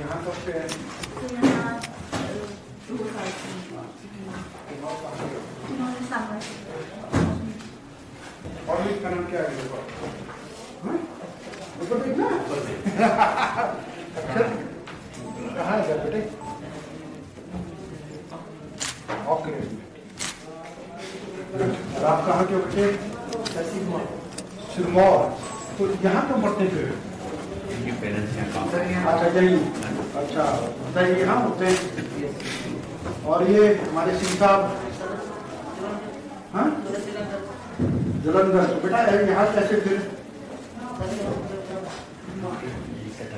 यहाँ कब है। तो यहाँ दो साल और इसका नाम क्या है देखो हाँ? देखना। अच्छा। कहाँ है घर बेटे? और आप कहाँ के सिरमौर। तो यहाँ कब पढ़ते थे इनके पेरेंट्स यहाँ काम अच्छा यही अच्छा। बताइए हैं। और ये हमारे सिंह साहब। हाँ? जलंधर। तो बेटा ये यहाँ कैसे फिर?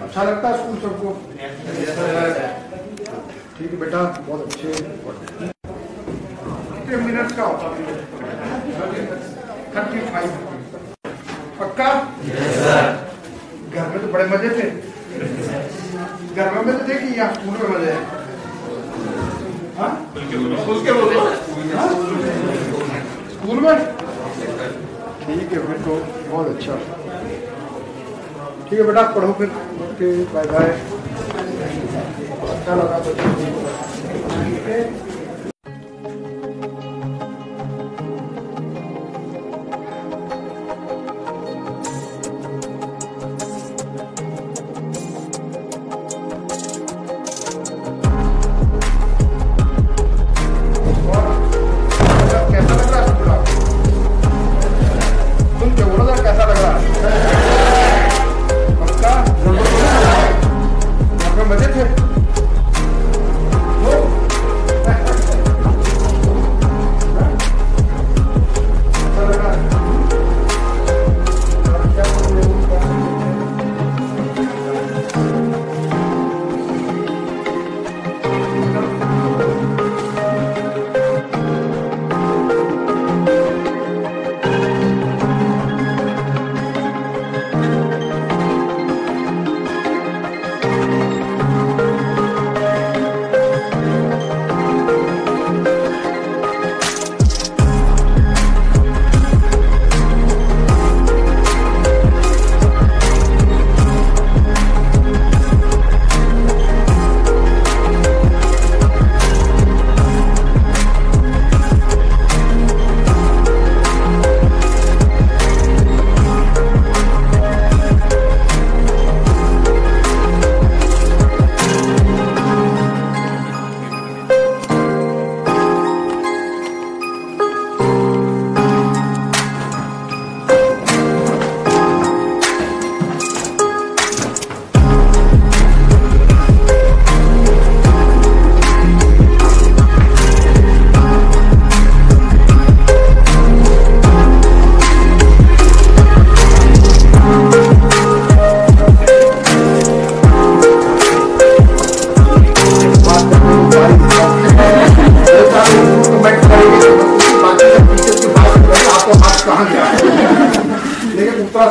अच्छा लगता है स्कूल सबको। ठीक है बेटा बहुत अच्छे। कितने मिनट का होता है? Thirty five. पक्का? घर में तो बड़े मज़े थे। घर में तो देखी यहाँ स्कूल में मज़े। हैं? हाँ? स्कूल में? ठीक है फिर तो बहुत अच्छा। ठीक है बेटा पढ़ो फिर। ओके बाय बाय अच्छा लगा तो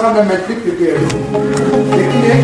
xam ne mel ni